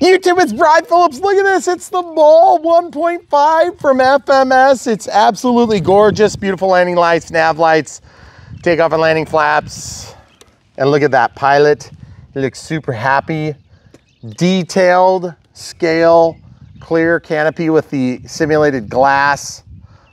YouTube, it's Brian Phillips. Look at this. It's the Maule 1.5 from FMS. It's absolutely gorgeous. Beautiful landing lights, nav lights, takeoff and landing flaps. And look at that pilot. He looks super happy. Detailed scale, clear canopy with the simulated glass.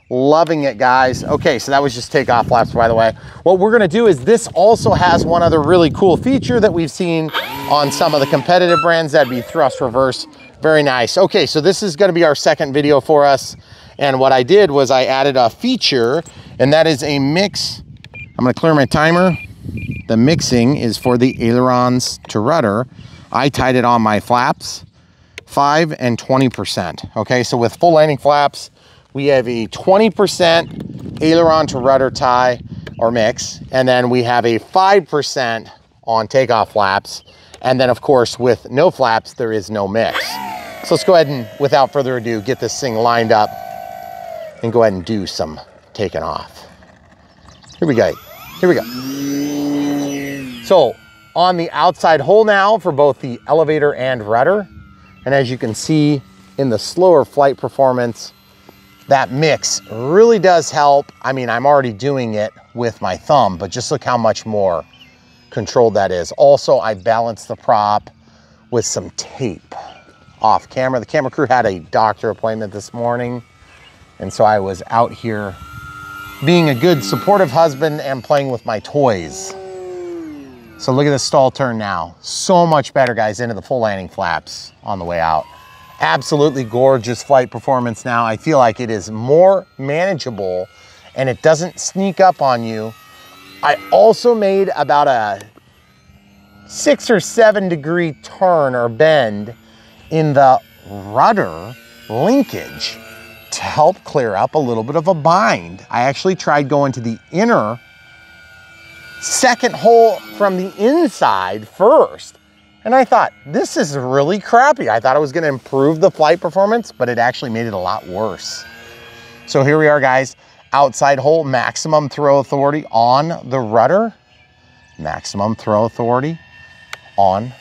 Loving it, guys. Okay, so that was just takeoff flaps, by the way. What we're gonna do is this also has one other really cool feature that we've seen on some of the competitive brands, that'd be thrust reverse. Very nice. Okay, so this is gonna be our second video for us. And what I did was I added a feature, and that is a mix. I'm gonna clear my timer. The mixing is for the ailerons to rudder. I tied it on my flaps, five and 20%. Okay, so with full landing flaps, we have a 20% aileron to rudder tie or mix, and then we have a 5% on takeoff flaps. And then of course, with no flaps, there is no mix. So let's go ahead and without further ado, get this thing lined up and go ahead and do some taking off. Here we go, here we go. So on the outside hole now for both the elevator and rudder. And as you can see in the slower flight performance, that mix really does help. I mean, I'm already doing it with my thumb, but just look how much more controlled that is. Also, I balanced the prop with some tape off camera. The camera crew had a doctor appointment this morning, and so I was out here being a good supportive husband and playing with my toys. So look at the stall turn now. So much better, guys, into the full landing flaps on the way out absolutely gorgeous flight performance now. I feel like it is more manageable and it doesn't sneak up on you. I also made about a six or seven degree turn or bend in the rudder linkage to help clear up a little bit of a bind. I actually tried going to the inner second hole from the inside first and I thought, this is really crappy. I thought it was gonna improve the flight performance, but it actually made it a lot worse. So here we are, guys. Outside hole, maximum throw authority on the rudder, maximum throw authority on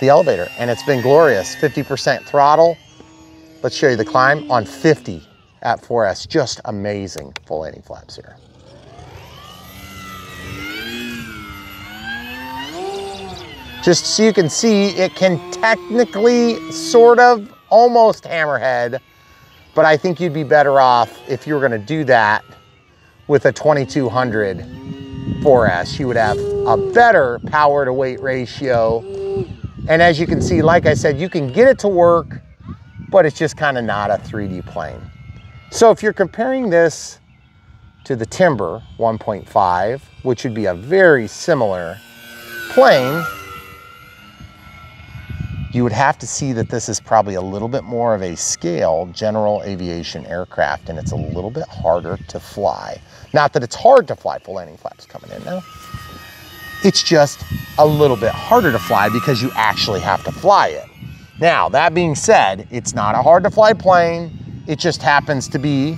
the elevator. And it's been glorious, 50% throttle. Let's show you the climb on 50 at 4S. Just amazing full landing flaps here. Just so you can see, it can technically sort of almost hammerhead, but I think you'd be better off if you were gonna do that with a 2200 4S. You would have a better power to weight ratio. And as you can see, like I said, you can get it to work, but it's just kind of not a 3D plane. So if you're comparing this to the Timber 1.5, which would be a very similar plane, you would have to see that this is probably a little bit more of a scale general aviation aircraft and it's a little bit harder to fly. Not that it's hard to fly, full landing flaps coming in now. It's just a little bit harder to fly because you actually have to fly it. Now, that being said, it's not a hard to fly plane. It just happens to be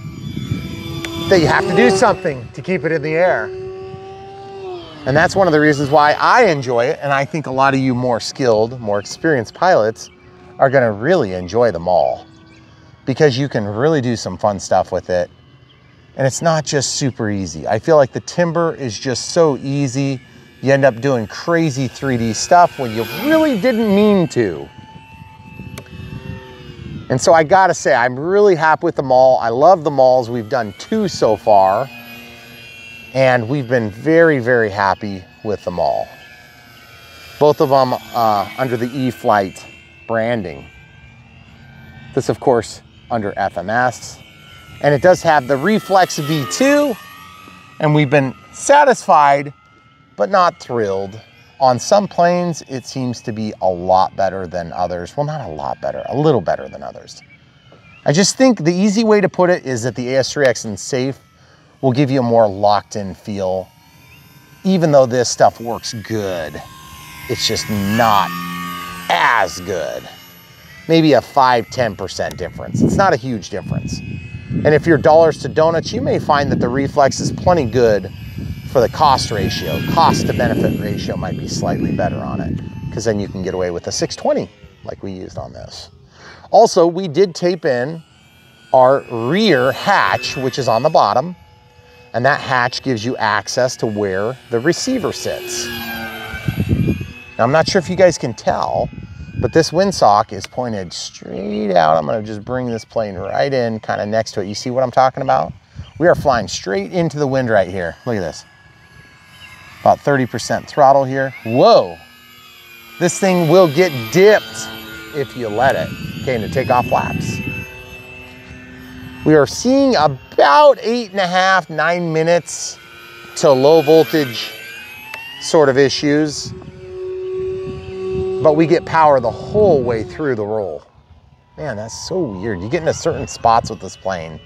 that you have to do something to keep it in the air. And that's one of the reasons why I enjoy it. And I think a lot of you more skilled, more experienced pilots are gonna really enjoy the Maule because you can really do some fun stuff with it. And it's not just super easy. I feel like the Timber is just so easy. You end up doing crazy 3D stuff when you really didn't mean to. And so I gotta say, I'm really happy with the Maule. I love the Maules. We've done two so far and we've been very, very happy with them all. Both of them uh, under the E-flite branding. This, of course, under FMS. And it does have the Reflex V2, and we've been satisfied, but not thrilled. On some planes, it seems to be a lot better than others. Well, not a lot better, a little better than others. I just think the easy way to put it is that the AS3X and Safe will give you a more locked in feel. Even though this stuff works good, it's just not as good. Maybe a 5 10% difference. It's not a huge difference. And if you're dollars to donuts, you may find that the reflex is plenty good for the cost ratio. Cost to benefit ratio might be slightly better on it because then you can get away with a 620 like we used on this. Also, we did tape in our rear hatch, which is on the bottom, and that hatch gives you access to where the receiver sits. Now, I'm not sure if you guys can tell, but this windsock is pointed straight out. I'm gonna just bring this plane right in, kind of next to it. You see what I'm talking about? We are flying straight into the wind right here. Look at this. About 30% throttle here. Whoa. This thing will get dipped if you let it. Okay, to take off flaps. We are seeing about eight and a half, nine minutes to low voltage sort of issues. But we get power the whole way through the roll. Man, that's so weird. You get into certain spots with this plane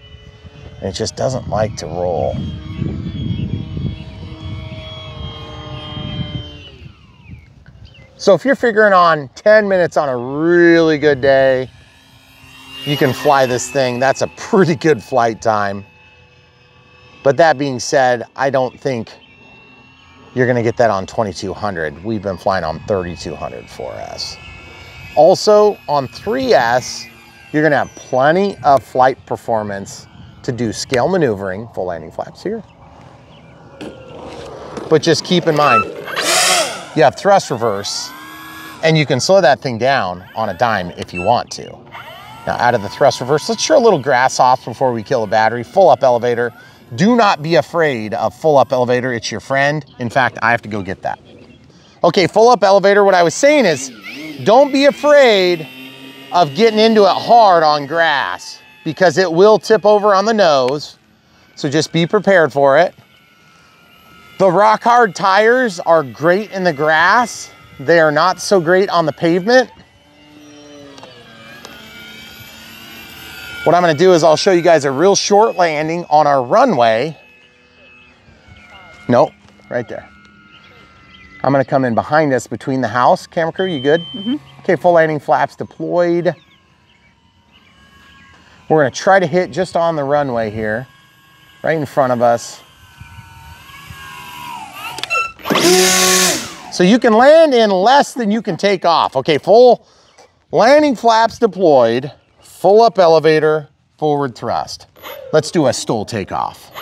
and it just doesn't like to roll. So if you're figuring on 10 minutes on a really good day, you can fly this thing. That's a pretty good flight time. But that being said, I don't think you're gonna get that on 2200. We've been flying on 3200 4S. Also on 3S, you're gonna have plenty of flight performance to do scale maneuvering, full landing flaps here. But just keep in mind, you have thrust reverse and you can slow that thing down on a dime if you want to. Now out of the thrust reverse, let's show a little grass off before we kill the battery. Full up elevator. Do not be afraid of full up elevator. It's your friend. In fact, I have to go get that. Okay, full up elevator. What I was saying is don't be afraid of getting into it hard on grass because it will tip over on the nose. So just be prepared for it. The rock hard tires are great in the grass. They are not so great on the pavement. What I'm gonna do is I'll show you guys a real short landing on our runway. Nope, right there. I'm gonna come in behind us between the house. Camera crew, you good? Mm -hmm. Okay, full landing flaps deployed. We're gonna try to hit just on the runway here, right in front of us. So you can land in less than you can take off. Okay, full landing flaps deployed, full up elevator, forward thrust. Let's do a STOL takeoff.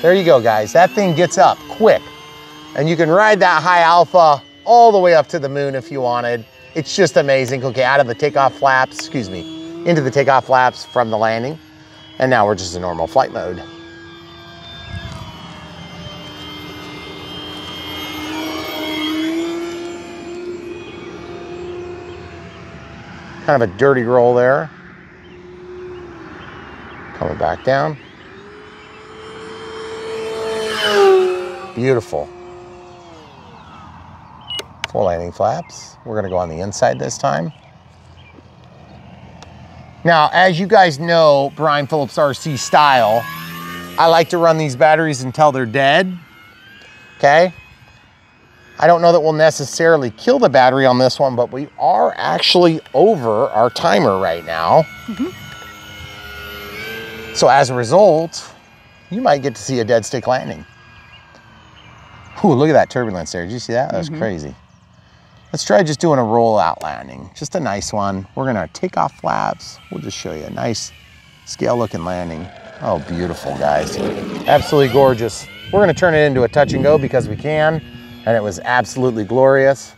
There you go, guys. That thing gets up quick. And you can ride that high alpha all the way up to the moon if you wanted. It's just amazing. Okay, out of the takeoff flaps, excuse me, into the takeoff flaps from the landing. And now we're just in normal flight mode. Kind of a dirty roll there. Coming back down. Beautiful. Full landing flaps. We're gonna go on the inside this time. Now, as you guys know, Brian Phillips RC style, I like to run these batteries until they're dead, okay? I don't know that we'll necessarily kill the battery on this one, but we are actually over our timer right now. Mm -hmm. So as a result, you might get to see a dead stick landing. Ooh, look at that turbulence there. Did you see that? That was mm -hmm. crazy. Let's try just doing a rollout landing. Just a nice one. We're gonna take off flaps. We'll just show you a nice scale looking landing. Oh, beautiful guys. Absolutely gorgeous. We're gonna turn it into a touch and go because we can and it was absolutely glorious.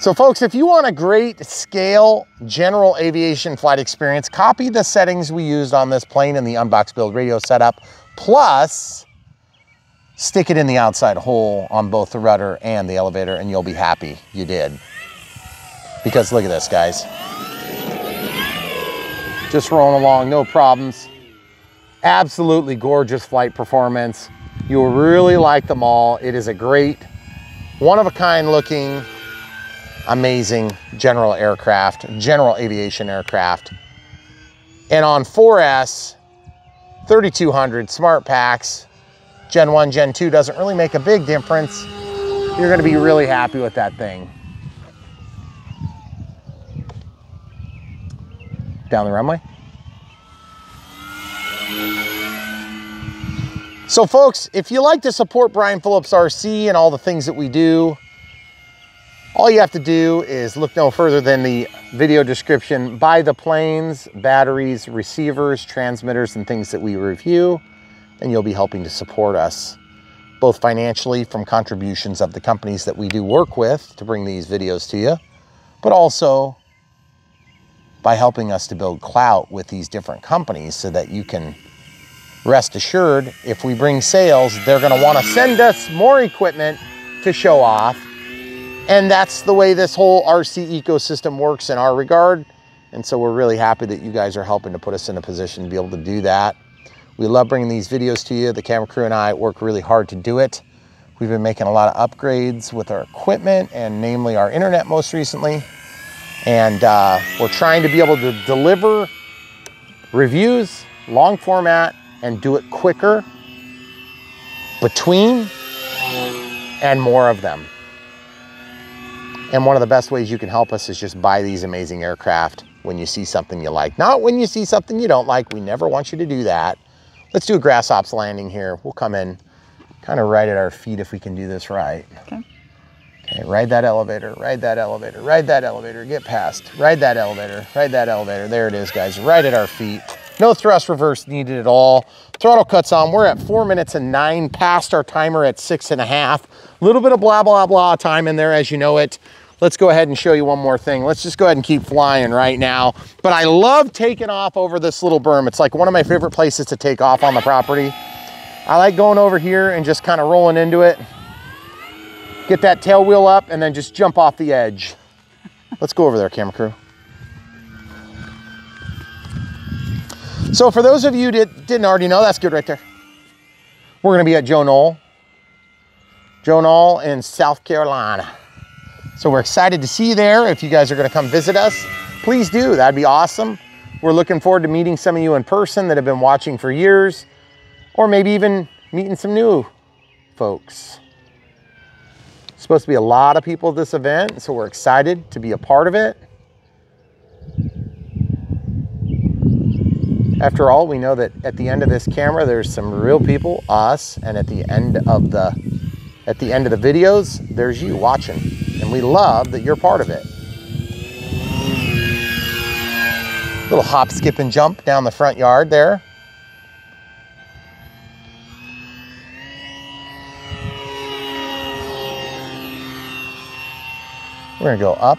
So folks, if you want a great scale general aviation flight experience, copy the settings we used on this plane in the unbox build radio setup, plus stick it in the outside hole on both the rudder and the elevator and you'll be happy you did. Because look at this, guys. Just rolling along, no problems. Absolutely gorgeous flight performance. You'll really like them all. It is a great, one-of-a-kind looking, amazing general aircraft, general aviation aircraft. And on 4S, 3200 smart packs, Gen 1, Gen 2 doesn't really make a big difference. You're gonna be really happy with that thing. Down the runway. So folks, if you like to support Brian Phillips RC and all the things that we do, All you have to do is look no further than the video description, buy the planes, batteries, receivers, transmitters, and things that we review, and you'll be helping to support us both financially from contributions of the companies that we do work with to bring these videos to you, but also by helping us to build clout with these different companies so that you can rest assured if we bring sales, they're going to want to send us more equipment to show off. And that's the way this whole RC ecosystem works in our regard. And so we're really happy that you guys are helping to put us in a position to be able to do that. We love bringing these videos to you. The camera crew and I work really hard to do it. We've been making a lot of upgrades with our equipment and namely our internet most recently. And uh, we're trying to be able to deliver reviews, long format, and do it quicker between and more of them. And one of the best ways you can help us is just buy these amazing aircraft when you see something you like. Not when you see something you don't like. We never want you to do that. Let's do a grass ops landing here. We'll come in kind of right at our feet if we can do this right. Okay. Okay, ride that elevator, ride that elevator, ride that elevator, get past, ride that elevator, ride that elevator. There it is, guys, right at our feet. No thrust reverse needed at all. Throttle cuts on. We're at four minutes and nine, past our timer at six and a half. A little bit of blah, blah, blah time in there as you know it. Let's go ahead and show you one more thing. Let's just go ahead and keep flying right now. But I love taking off over this little berm. It's like one of my favorite places to take off on the property. I like going over here and just kind of rolling into it. Get that tail wheel up and then just jump off the edge. Let's go over there, camera crew. So for those of you that didn't already know, that's good right there. We're gonna be at Joe Nall. Joe Nall in South Carolina. So we're excited to see you there. If you guys are gonna come visit us, please do, that'd be awesome. We're looking forward to meeting some of you in person that have been watching for years, or maybe even meeting some new folks. supposed to be a lot of people at this event, so we're excited to be a part of it. After all, we know that at the end of this camera, there's some real people, us, and at the end of the at the end of the videos, there's you watching. And we love that you're part of it. Little hop, skip, and jump down the front yard there. We're gonna go up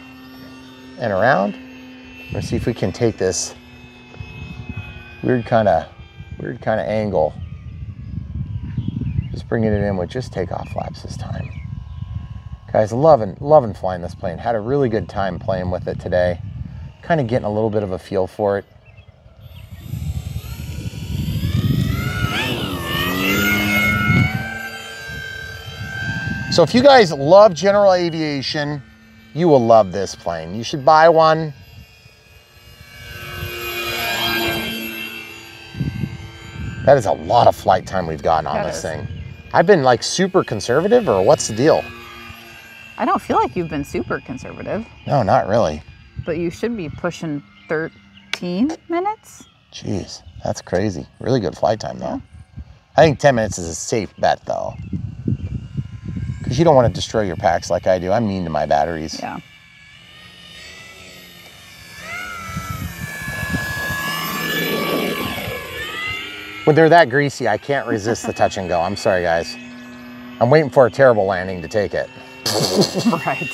and around. We're gonna see if we can take this weird kind of weird kind of angle. Just bringing it in with just takeoff flaps this time. Guys, loving loving flying this plane. Had a really good time playing with it today. Kind of getting a little bit of a feel for it. So if you guys love general aviation, you will love this plane. You should buy one. That is a lot of flight time we've gotten on That this is. thing. I've been like super conservative or what's the deal? I don't feel like you've been super conservative, No, not really. but you should be pushing 13 minutes. Jeez, that's crazy. Really good flight time though. I think 10 minutes is a safe bet though. Because you don't want to destroy your packs like I do. I'm mean to my batteries. Yeah. When they're that greasy, I can't resist the touch and go. I'm sorry, guys. I'm waiting for a terrible landing to take it. right.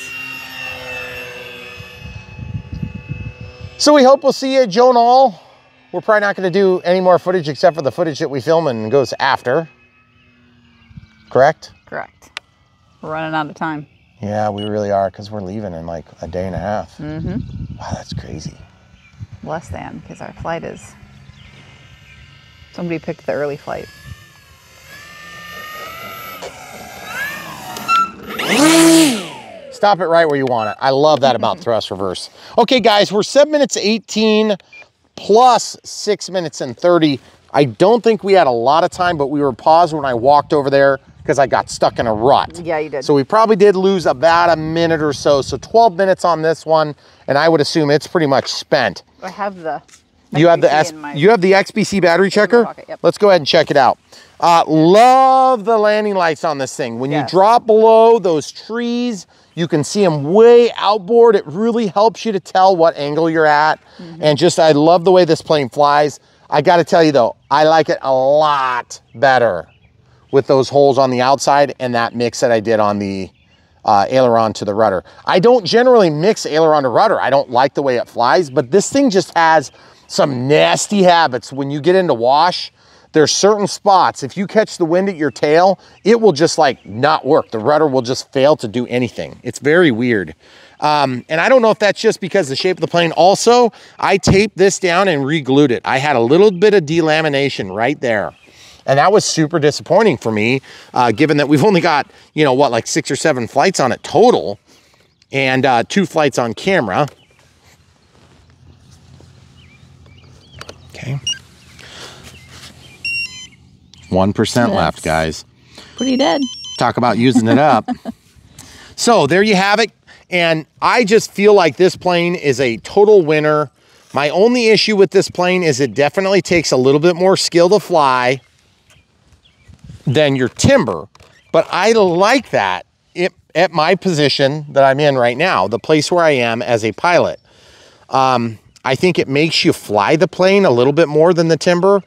So we hope we'll see you at Joe Nall. We're probably not going to do any more footage except for the footage that we film and goes after. Correct? Correct. We're running out of time. Yeah, we really are because we're leaving in like a day and a half. Mm-hmm. Wow, that's crazy. Less than, because our flight is. Somebody picked the early flight. Stop it right where you want it. I love that about thrust reverse. Okay, guys, we're seven minutes 18 plus six minutes and 30. I don't think we had a lot of time, but we were paused when I walked over there because I got stuck in a rut. Yeah, you did. So we probably did lose about a minute or so. So 12 minutes on this one, and I would assume it's pretty much spent. I have the. You have the S, you have the XBC battery checker. pocket, yep. Let's go ahead and check it out. Uh, love the landing lights on this thing. When Yes. you drop below those trees, You can see them way outboard. It really helps you to tell what angle you're at. Mm -hmm. And just, I love the way this plane flies. I gotta tell you though, I like it a lot better with those holes on the outside and that mix that I did on the uh, aileron to the rudder. I don't generally mix aileron to rudder. I don't like the way it flies, but this thing just has some nasty habits. When you get into wash, there's certain spots, if you catch the wind at your tail, it will just like not work. The rudder will just fail to do anything. It's very weird. Um, and I don't know if that's just because the shape of the plane. Also, I taped this down and re-glued it. I had a little bit of delamination right there. And that was super disappointing for me, uh, given that we've only got, you know, what, like six or seven flights on it total and uh, two flights on camera. Okay. 1% left, guys. Pretty dead. Talk about using it up. so there you have it. And I just feel like this plane is a total winner. My only issue with this plane is it definitely takes a little bit more skill to fly than your timber. But I like that it, at my position that I'm in right now, the place where I am as a pilot. Um, I think it makes you fly the plane a little bit more than the timber.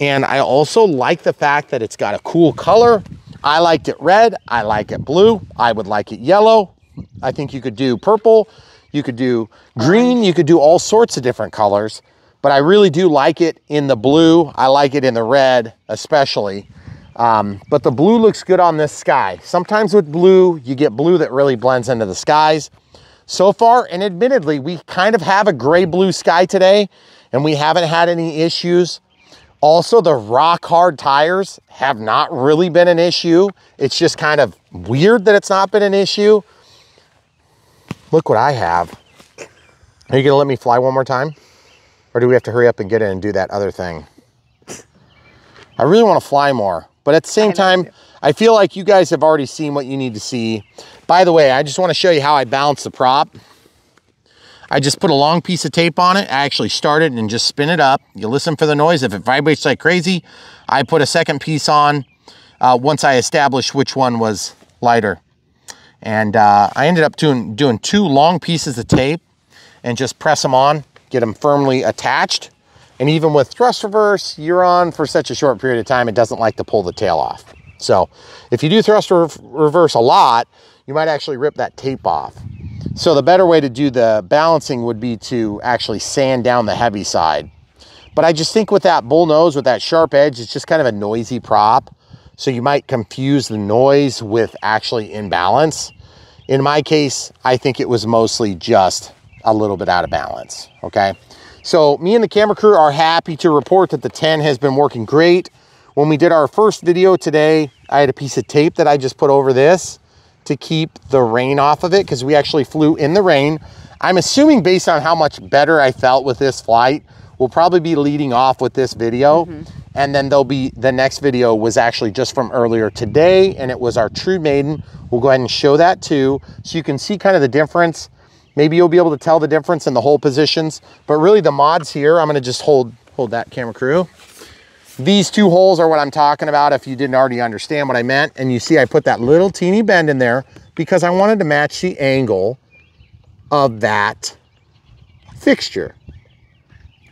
And I also like the fact that it's got a cool color. I liked it red. I like it blue. I would like it yellow. I think you could do purple. You could do green. You could do all sorts of different colors. But I really do like it in the blue. I like it in the red, especially. Um, but the blue looks good on this sky. Sometimes with blue, you get blue that really blends into the skies. So far, and admittedly, we kind of have a gray blue sky today and we haven't had any issues. Also, the rock hard tires have not really been an issue. It's just kind of weird that it's not been an issue. Look what I have. Are you gonna let me fly one more time? Or do we have to hurry up and get in and do that other thing? I really wanna fly more. But at the same I time, I feel like you guys have already seen what you need to see. By the way, I just want to show you how I balance the prop. I just put a long piece of tape on it. I actually start it and just spin it up. You listen for the noise. If it vibrates like crazy, I put a second piece on uh, once I established which one was lighter. And uh, I ended up doing, doing two long pieces of tape and just press them on, get them firmly attached. And even with thrust reverse, you're on for such a short period of time, it doesn't like to pull the tail off. So if you do thrust re reverse a lot, you might actually rip that tape off. So the better way to do the balancing would be to actually sand down the heavy side. But I just think with that bull nose, with that sharp edge, it's just kind of a noisy prop. So you might confuse the noise with actually imbalance. In my case, I think it was mostly just a little bit out of balance, okay? So me and the camera crew are happy to report that the 10 has been working great. When we did our first video today, I had a piece of tape that I just put over this to keep the rain off of it because we actually flew in the rain. I'm assuming based on how much better I felt with this flight, we'll probably be leading off with this video. Mm -hmm. And then there'll be, the next video was actually just from earlier today and it was our True Maiden. We'll go ahead and show that too. So you can see kind of the difference Maybe you'll be able to tell the difference in the hole positions, but really the mods here, I'm gonna just hold, hold that camera crew. These two holes are what I'm talking about if you didn't already understand what I meant. And you see I put that little teeny bend in there because I wanted to match the angle of that fixture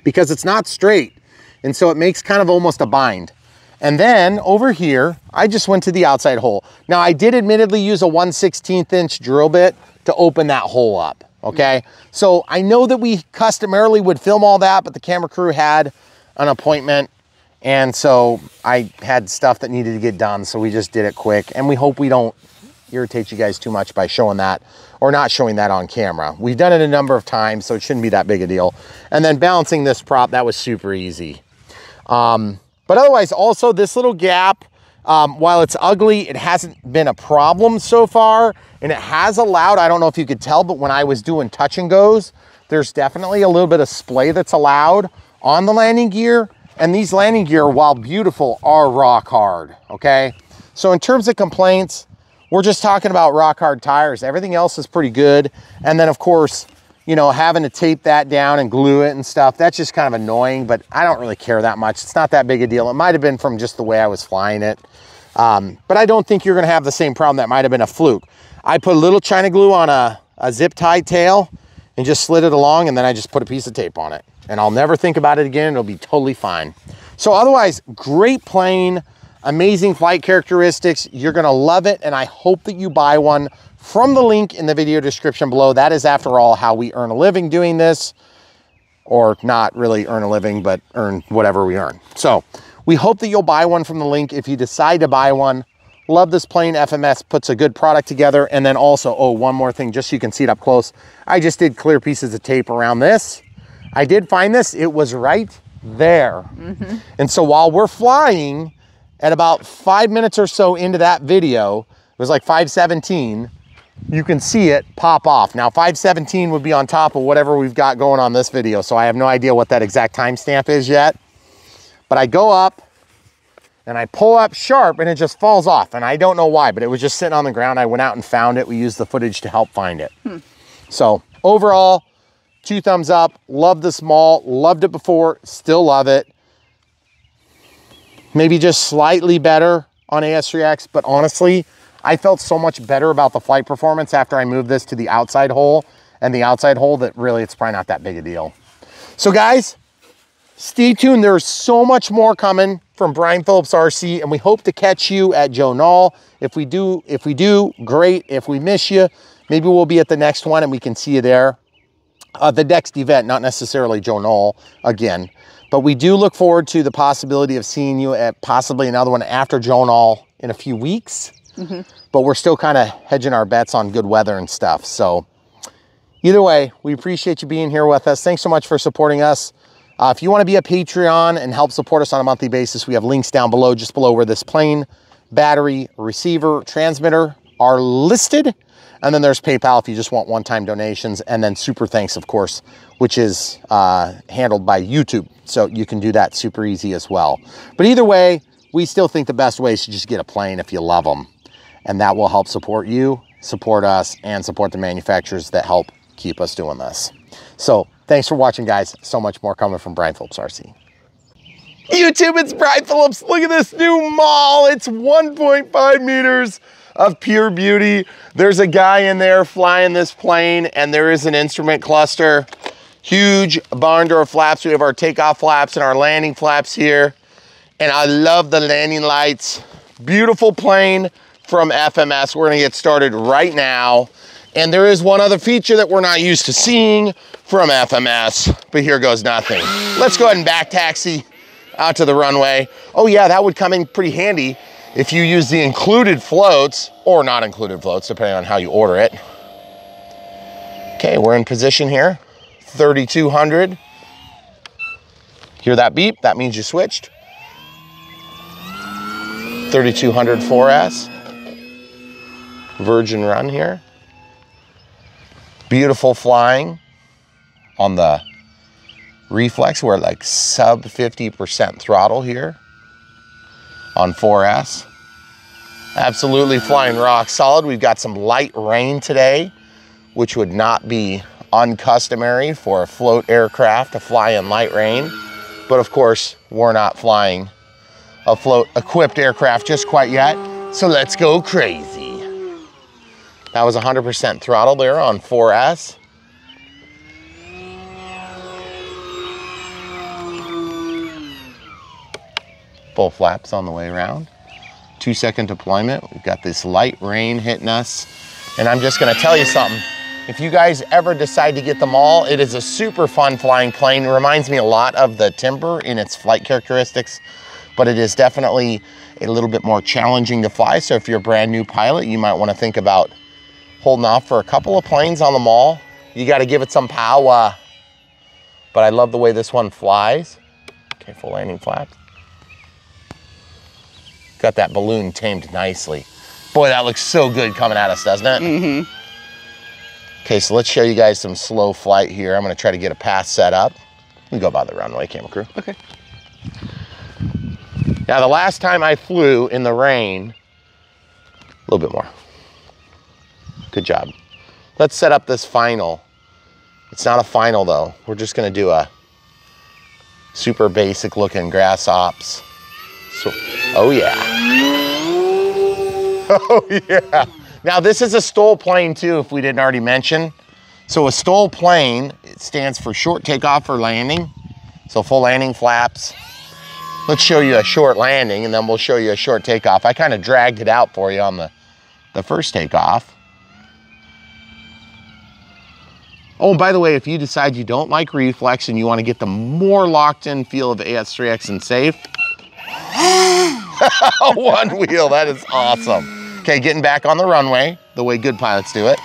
because it's not straight. And so it makes kind of almost a bind. And then over here, I just went to the outside hole. Now I did admittedly use a 1 16th inch drill bit to open that hole up okay? So I know that we customarily would film all that, but the camera crew had an appointment and so I had stuff that needed to get done, so we just did it quick. And we hope we don't irritate you guys too much by showing that or not showing that on camera. We've done it a number of times, so it shouldn't be that big a deal. And then balancing this prop, that was super easy. Um, but otherwise, also this little gap, um, while it's ugly, it hasn't been a problem so far. And it has allowed, I don't know if you could tell, but when I was doing touch and goes, there's definitely a little bit of splay that's allowed on the landing gear. And these landing gear, while beautiful, are rock hard, okay? So in terms of complaints, we're just talking about rock hard tires. Everything else is pretty good. And then of course, you know, having to tape that down and glue it and stuff, that's just kind of annoying, but I don't really care that much. It's not that big a deal. It might've been from just the way I was flying it. Um, but I don't think you're gonna have the same problem that might've been a fluke. I put a little China glue on a, a zip tie tail and just slid it along and then I just put a piece of tape on it. And I'll never think about it again. It'll be totally fine. So otherwise, great plane, amazing flight characteristics. You're gonna love it and I hope that you buy one from the link in the video description below. That is after all how we earn a living doing this or not really earn a living, but earn whatever we earn. So we hope that you'll buy one from the link if you decide to buy one. Love this plane. FMS puts a good product together. And then also, oh, one more thing, just so you can see it up close. I just did clear pieces of tape around this. I did find this. It was right there. Mm -hmm. And so while we're flying at about five minutes or so into that video, it was like 517, you can see it pop off. Now 517 would be on top of whatever we've got going on this video. So I have no idea what that exact timestamp is yet. But I go up and I pull up sharp and it just falls off. And I don't know why, but it was just sitting on the ground. I went out and found it. We used the footage to help find it. Hmm. So overall, two thumbs up. Love the small, loved it before, still love it. Maybe just slightly better on AS3X, but honestly, I felt so much better about the flight performance after I moved this to the outside hole and the outside hole that really it's probably not that big a deal. So guys, stay tuned. There's so much more coming from Brian Phillips RC and we hope to catch you at Joe Nall. If we do, if we do, great. If we miss you, maybe we'll be at the next one and we can see you there. Uh, the next event, not necessarily Joe Nall again, but we do look forward to the possibility of seeing you at possibly another one after Joe Nall in a few weeks. Mm -hmm. But we're still kind of hedging our bets on good weather and stuff. So either way, we appreciate you being here with us. Thanks so much for supporting us. Uh, if you want to be a Patreon and help support us on a monthly basis, we have links down below, just below where this plane, battery, receiver, transmitter are listed. And then there's PayPal if you just want one-time donations. And then super thanks, of course, which is uh, handled by YouTube. So you can do that super easy as well. But either way, we still think the best way is to just get a plane if you love them and that will help support you, support us, and support the manufacturers that help keep us doing this. So thanks for watching, guys. So much more coming from Brian Phillips RC. YouTube, it's Brian Phillips. Look at this new Maule. It's 1.5 meters of pure beauty. There's a guy in there flying this plane and there is an instrument cluster. Huge barn door flaps. We have our takeoff flaps and our landing flaps here. And I love the landing lights. Beautiful plane from FMS. We're gonna get started right now. And there is one other feature that we're not used to seeing from FMS, but here goes nothing. Let's go ahead and back taxi out to the runway. Oh yeah, that would come in pretty handy if you use the included floats or not included floats, depending on how you order it. Okay, we're in position here, 3,200. Hear that beep? That means you switched. 3,200 4S. Virgin run here. Beautiful flying on the reflex. We're like sub 50% throttle here on 4S. Absolutely flying rock solid. We've got some light rain today, which would not be uncustomary for a float aircraft to fly in light rain. But of course, we're not flying a float equipped aircraft just quite yet. So let's go crazy. That was 100% throttle there on 4S. Full flaps on the way around. Two second deployment. We've got this light rain hitting us. And I'm just gonna tell you something. If you guys ever decide to get them all, it is a super fun flying plane. It reminds me a lot of the Timber in its flight characteristics, but it is definitely a little bit more challenging to fly. So if you're a brand new pilot, you might wanna think about holding off for a couple of planes on the Maule. You got to give it some power. But I love the way this one flies. Okay, full landing flaps. Got that balloon tamed nicely. Boy, that looks so good coming at us, doesn't it? Mm-hmm. Okay, so let's show you guys some slow flight here. I'm gonna try to get a path set up. We go by the runway, camera crew. Okay. Now, the last time I flew in the rain, a little bit more. Good job. Let's set up this final. It's not a final though. We're just gonna do a super basic looking grass ops. So, oh yeah. Oh yeah. Now this is a STOL plane too, if we didn't already mention. So a STOL plane, it stands for short takeoff or landing. So full landing flaps. Let's show you a short landing and then we'll show you a short takeoff. I kind of dragged it out for you on the, the first takeoff. Oh, and by the way, if you decide you don't like reflex and you want to get the more locked in feel of AS3X and safe, one wheel, that is awesome. Okay, getting back on the runway, the way good pilots do it.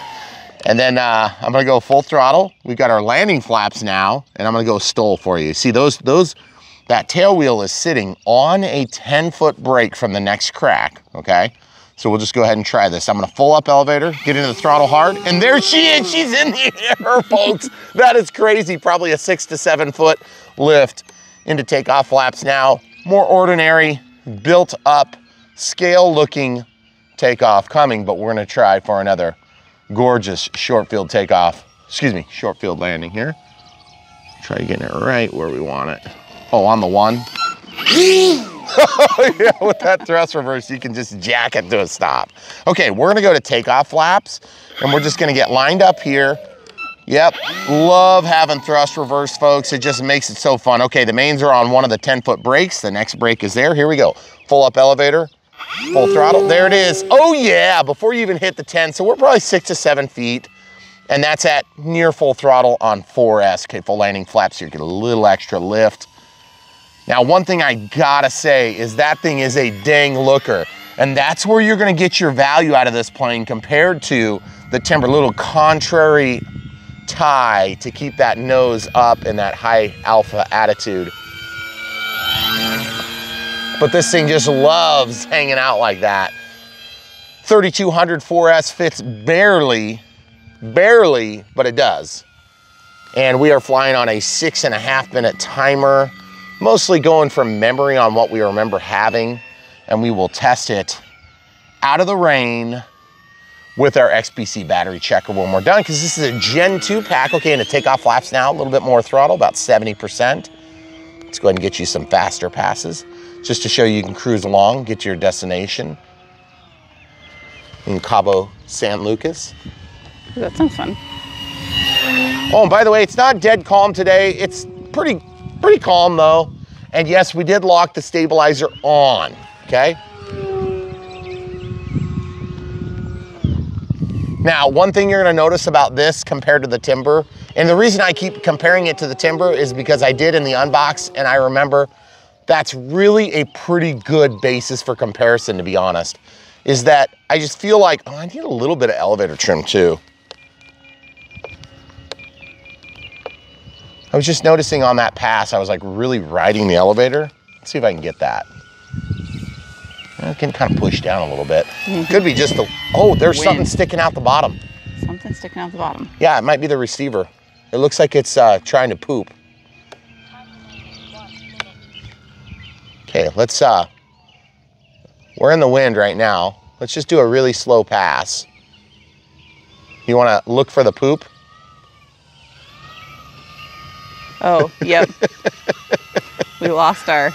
And then uh, I'm gonna go full throttle. We've got our landing flaps now, and I'm gonna go STOL for you. See those, those, that tail wheel is sitting on a 10 foot brake from the next crack, okay? So we'll just go ahead and try this. I'm gonna full up elevator, get into the throttle hard, and there she is, she's in the air, folks. That is crazy, probably a six to seven foot lift into takeoff flaps now. More ordinary, built up, scale looking takeoff coming, but we're gonna try for another gorgeous short field takeoff, excuse me, short field landing here. Try getting it right where we want it. Oh, on the one. yeah, with that thrust reverse, you can just jack it to a stop. Okay, we're gonna go to takeoff flaps and we're just gonna get lined up here. Yep, love having thrust reverse, folks. It just makes it so fun. Okay, the mains are on one of the 10 foot brakes. The next brake is there. Here we go. Full up elevator, full throttle. There it is. Oh yeah, before you even hit the 10. So we're probably six to seven feet. And that's at near full throttle on 4S. Okay, full landing flaps here, get a little extra lift. Now, one thing I gotta say is that thing is a dang looker. And that's where you're gonna get your value out of this plane compared to the Timber. Little contrary tie to keep that nose up and that high alpha attitude. But this thing just loves hanging out like that. 3200 4S fits barely, barely, but it does. And we are flying on a six and a half minute timer mostly going from memory on what we remember having, and we will test it out of the rain with our XBC battery checker when we're done, because this is a Gen 2 pack. Okay, and to take off flaps now, a little bit more throttle, about 70%. Let's go ahead and get you some faster passes, just to show you you can cruise along, get to your destination in Cabo San Lucas. That sounds fun. Oh, and by the way, it's not dead calm today. It's pretty Pretty calm though. And yes, we did lock the stabilizer on, okay? Now, one thing you're gonna notice about this compared to the Timber, and the reason I keep comparing it to the Timber is because I did in the unbox and I remember that's really a pretty good basis for comparison, to be honest, is that I just feel like, oh, I need a little bit of elevator trim too. I was just noticing on that pass, I was like really riding the elevator. Let's see if I can get that. I can kind of push down a little bit. Mm -hmm. Could be just the, oh, there's Wind. something sticking out the bottom. Something sticking out the bottom. Yeah, it might be the receiver. It looks like it's uh, trying to poop. Okay, let's, uh, we're in the wind right now. Let's just do a really slow pass. You wanna look for the poop? Oh, yep. we lost our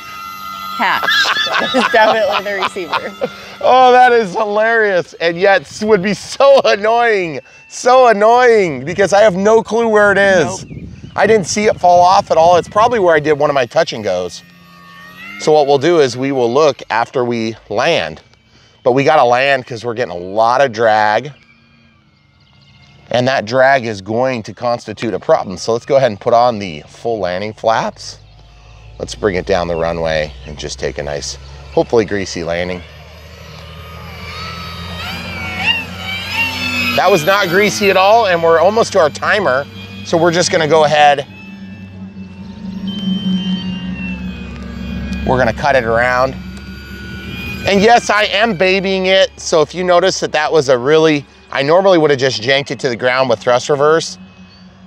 hatch. That is definitely the receiver. Oh, that is hilarious. And yet would be so annoying. So annoying because I have no clue where it is. Nope. I didn't see it fall off at all. It's probably where I did one of my touch and goes. So what we'll do is we will look after we land. But we gotta land because we're getting a lot of drag and that drag is going to constitute a problem. So let's go ahead and put on the full landing flaps. Let's bring it down the runway and just take a nice, hopefully greasy landing. That was not greasy at all, and we're almost to our timer. So we're just gonna go ahead. We're gonna cut it around. And yes, I am babying it. So if you notice that that was a really I normally would have just janked it to the ground with thrust reverse.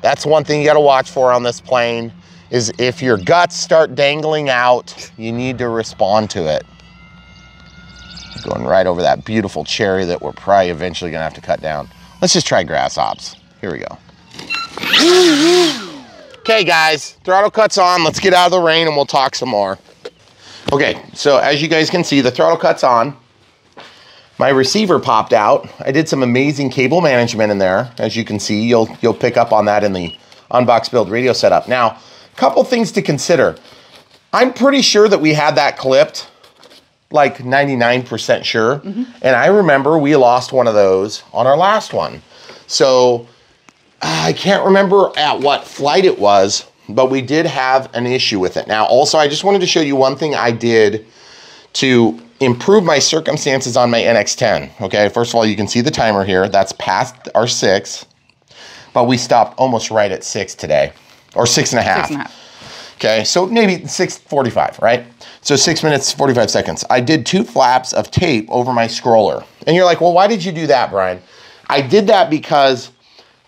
That's one thing you gotta watch for on this plane is if your guts start dangling out, you need to respond to it. Going right over that beautiful cherry that we're probably eventually gonna have to cut down. Let's just try grass ops. Here we go. Okay guys, throttle cuts on. Let's get out of the rain and we'll talk some more. Okay, so as you guys can see, the throttle cuts on. my receiver popped out. I did some amazing cable management in there. As you can see, you'll, you'll pick up on that in the unbox build radio setup. Now, couple things to consider. I'm pretty sure that we had that clipped, like 99% sure. Mm-hmm. And I remember we lost one of those on our last one. So ah, I can't remember at what flight it was, but we did have an issue with it. Now, also, I just wanted to show you one thing I did to improve my circumstances on my NX10. Okay, first of all, you can see the timer here. That's past our six, but we stopped almost right at six today, or six and a half. Six and a half. Okay, so maybe 6.45, right? So six minutes, 45 seconds. I did two flaps of tape over my scroller. And you're like, well, why did you do that, Brian? I did that because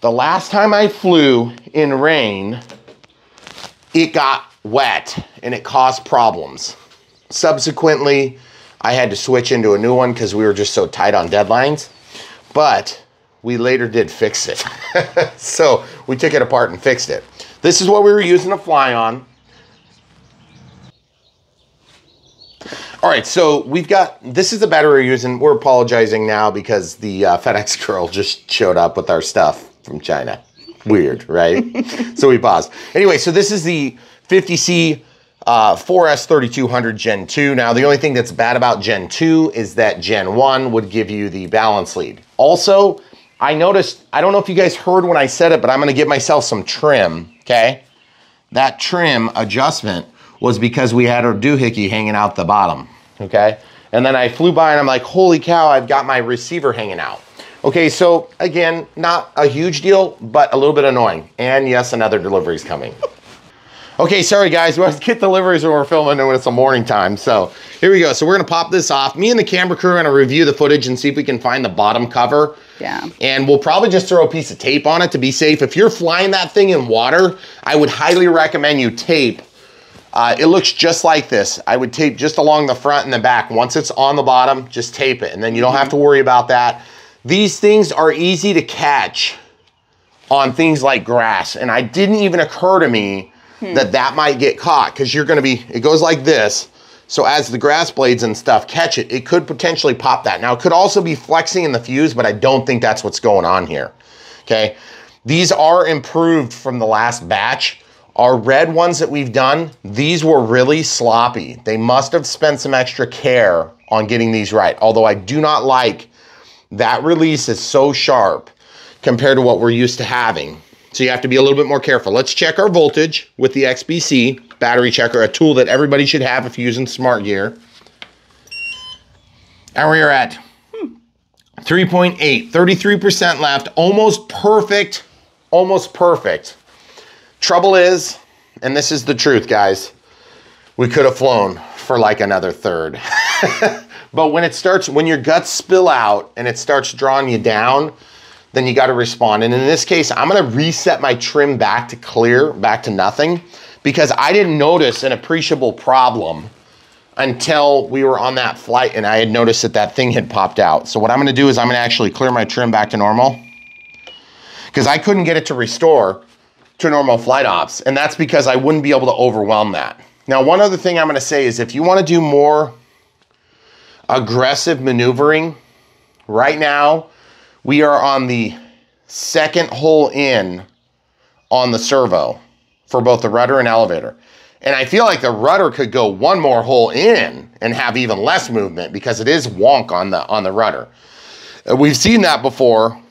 the last time I flew in rain, it got wet and it caused problems. Subsequently, I had to switch into a new one because we were just so tight on deadlines. But we later did fix it. so we took it apart and fixed it. This is what we were using to fly on. All right, so we've got this is the battery we're using. We're apologizing now because the uh, FedEx girl just showed up with our stuff from China. Weird, right? so we paused. Anyway, so this is the 50C uh, 4S 3200 Gen 2. Now, the only thing that's bad about Gen 2 is that Gen 1 would give you the balance lead. Also, I noticed, I don't know if you guys heard when I said it, but I'm gonna give myself some trim, okay? That trim adjustment was because we had our doohickey hanging out the bottom, okay? And then I flew by and I'm like, holy cow, I've got my receiver hanging out. Okay, so again, not a huge deal, but a little bit annoying. And yes, another delivery is coming. Okay, sorry guys, we to get deliveries when we're filming and when it's a morning time. So here we go. So we're gonna pop this off. Me and the camera crew are gonna review the footage and see if we can find the bottom cover. Yeah. And we'll probably just throw a piece of tape on it to be safe. If you're flying that thing in water, I would highly recommend you tape. Uh, it looks just like this. I would tape just along the front and the back. Once it's on the bottom, just tape it. And then you don't have to worry about that. These things are easy to catch on things like grass. And it didn't even occur to me that that might get caught because you're going to be, it goes like this. So as the grass blades and stuff catch it, it could potentially pop that. Now it could also be flexing in the fuse, but I don't think that's what's going on here. Okay. These are improved from the last batch. Our red ones that we've done, these were really sloppy. They must have spent some extra care on getting these right. Although I do not like that release is so sharp compared to what we're used to having. So you have to be a little bit more careful. Let's check our voltage with the XBC battery checker, a tool that everybody should have if you're using smart gear. And we are at hmm. 3.8, 33% left, almost perfect, almost perfect. Trouble is, and this is the truth, guys, we could have flown for like another third. but when it starts, when your guts spill out and it starts drawing you down, then you got to respond. And in this case, I'm going to reset my trim back to clear, back to nothing, because I didn't notice an appreciable problem until we were on that flight and I had noticed that that thing had popped out. So what I'm going to do is I'm going to actually clear my trim back to normal because I couldn't get it to restore to normal flight ops. And that's because I wouldn't be able to overwhelm that. Now, one other thing I'm going to say is if you want to do more aggressive maneuvering, right now, we are on the second hole in on the servo for both the rudder and elevator. And I feel like the rudder could go one more hole in and have even less movement because it is wonk on the on the rudder. Uh, We've seen that before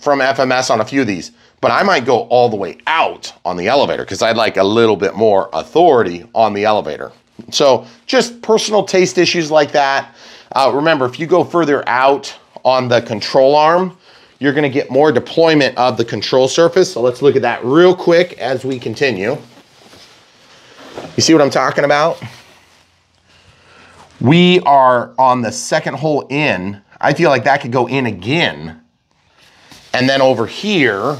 from FMS on a few of these, but I might go all the way out on the elevator because I'd like a little bit more authority on the elevator. So just personal taste issues like that. Uh, remember, if you go further out on the control arm, you're gonna get more deployment of the control surface. So let's look at that real quick as we continue. You see what I'm talking about? We are on the second hole in. I feel like that could go in again. And then over here,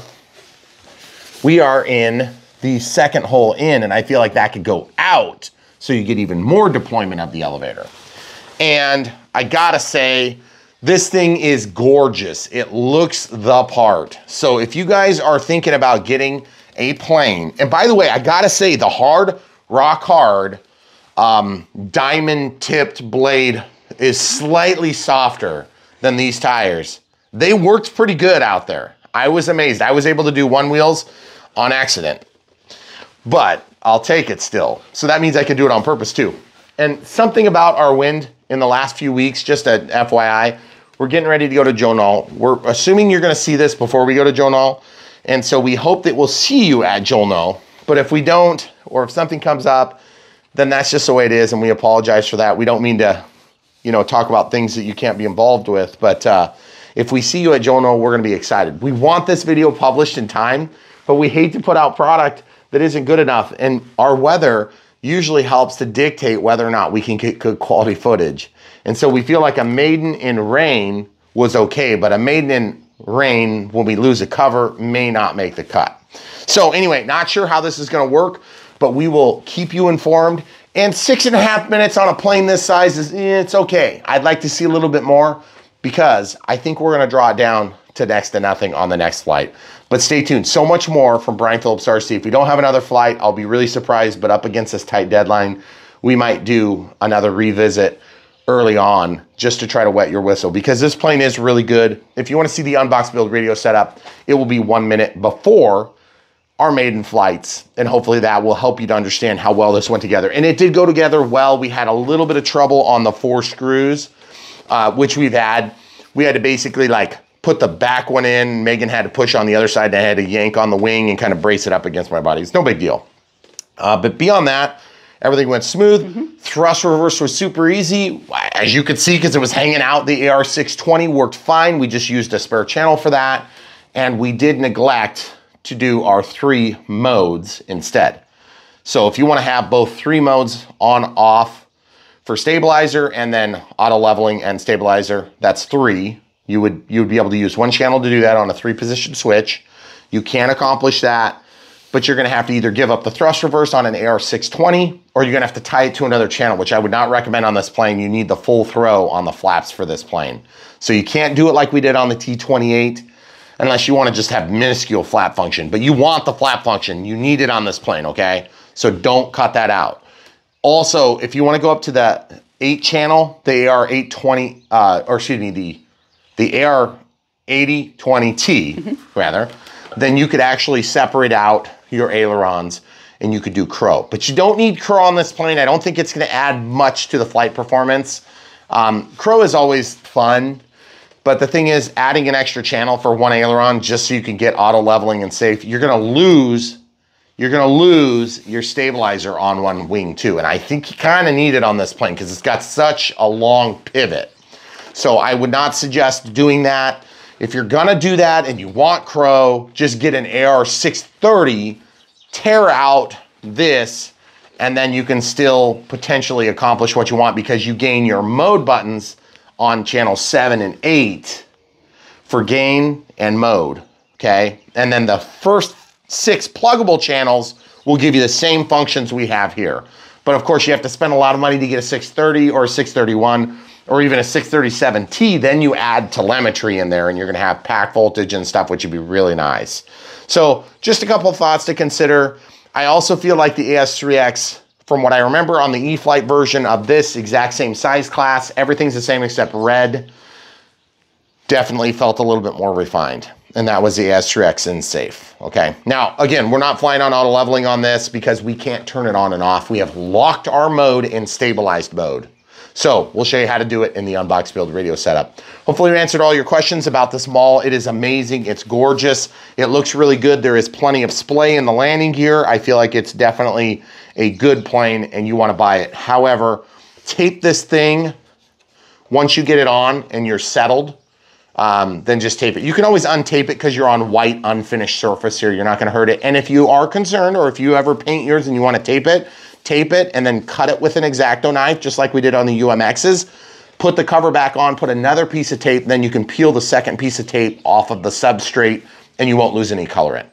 we are in the second hole in, and I feel like that could go out so you get even more deployment of the elevator. And I gotta say, this thing is gorgeous. It looks the part. So if you guys are thinking about getting a plane, and by the way, I gotta say, the hard, rock hard, um, diamond tipped blade is slightly softer than these tires. They worked pretty good out there. I was amazed. I was able to do one wheels on accident, but I'll take it still. So that means I can do it on purpose too. And something about our wind in the last few weeks, just a FYI, we're getting ready to go to Joe Nall. We're assuming you're gonna see this before we go to Joe Nall. And so we hope that we'll see you at Joe Nall. But if we don't, or if something comes up, then that's just the way it is. And we apologize for that. We don't mean to, you know, talk about things that you can't be involved with. But uh, if we see you at Joe Nall, we're gonna be excited. We want this video published in time, but we hate to put out product that isn't good enough. And our weather usually helps to dictate whether or not we can get good quality footage. And so we feel like a maiden in rain was okay, but a maiden in rain when we lose a cover may not make the cut. So anyway, not sure how this is gonna work, but we will keep you informed. And six and a half minutes on a plane this size is, eh, it's okay. I'd like to see a little bit more because I think we're gonna draw it down to next to nothing on the next flight. But stay tuned. So much more from Brian Phillips RC. If we don't have another flight, I'll be really surprised. But up against this tight deadline, we might do another revisit early on just to try to wet your whistle because this plane is really good. If you want to see the unbox build radio setup, it will be one minute before our maiden flights. And hopefully that will help you to understand how well this went together. And it did go together well. We had a little bit of trouble on the four screws, uh, which we've had. We had to basically like put the back one in. Megan had to push on the other side and I had to yank on the wing and kind of brace it up against my body. It's no big deal. Uh, but beyond that, everything went smooth. Mm -hmm. Thrust reverse was super easy. As you could see, because it was hanging out, the AR620 worked fine. We just used a spare channel for that. And we did neglect to do our three modes instead. So if you want to have both three modes on, off for stabilizer and then auto leveling and stabilizer, that's three you would you would be able to use one channel to do that on a three position switch. You can accomplish that, but you're gonna have to either give up the thrust reverse on an AR620 or you're gonna have to tie it to another channel, which I would not recommend on this plane. You need the full throw on the flaps for this plane. So you can't do it like we did on the T28 unless you wanna just have minuscule flap function, but you want the flap function. You need it on this plane, okay? So don't cut that out. Also, if you wanna go up to the eight channel, the AR820, uh, or excuse me, the the AR 8020T, mm-hmm. rather, then you could actually separate out your ailerons and you could do crow. But you don't need crow on this plane. I don't think it's gonna add much to the flight performance. Um, crow is always fun, but the thing is adding an extra channel for one aileron just so you can get auto leveling and safe, you're gonna lose you're gonna lose your stabilizer on one wing too. And I think you kinda need it on this plane because it's got such a long pivot. So I would not suggest doing that. If you're gonna do that and you want Crow, just get an AR630, tear out this, and then you can still potentially accomplish what you want because you gain your mode buttons on channel seven and eight for gain and mode, okay? And then the first six pluggable channels will give you the same functions we have here. But of course you have to spend a lot of money to get a 630 or a 631 or even a 637T, then you add telemetry in there and you're gonna have pack voltage and stuff, which would be really nice. So just a couple thoughts to consider. I also feel like the AS3X, from what I remember on the E-flite version of this exact same size class, everything's the same except red, definitely felt a little bit more refined. And that was the AS3X in safe, okay? Now, again, we're not flying on auto leveling on this because we can't turn it on and off. We have locked our mode in stabilized mode. So we'll show you how to do it in the Unbox Build radio setup. Hopefully we answered all your questions about this Maule. It is amazing. It's gorgeous. It looks really good. There is plenty of splay in the landing gear. I feel like it's definitely a good plane and you want to buy it. However, tape this thing once you get it on and you're settled um, then just tape it. You can always untape it because you're on white unfinished surface here. You're not gonna hurt it. And if you are concerned or if you ever paint yours and you wanna tape it, tape it, and then cut it with an X-Acto knife, just like we did on the UMXs. Put the cover back on, put another piece of tape, then you can peel the second piece of tape off of the substrate and you won't lose any color in.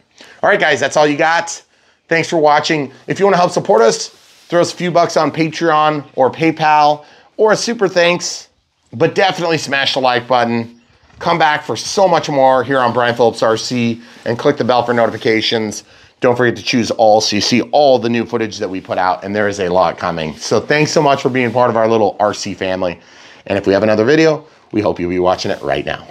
All right, guys, that's all you got. Thanks for watching. If you wanna help support us, throw us a few bucks on Patreon or PayPal or a super thanks, but definitely smash the like button. Come back for so much more here on Brian Phillips RC and click the bell for notifications. Don't forget to choose all so you see all the new footage that we put out, and there is a lot coming. So thanks so much for being part of our little RC family. And if we have another video, We hope you'll be watching it right now.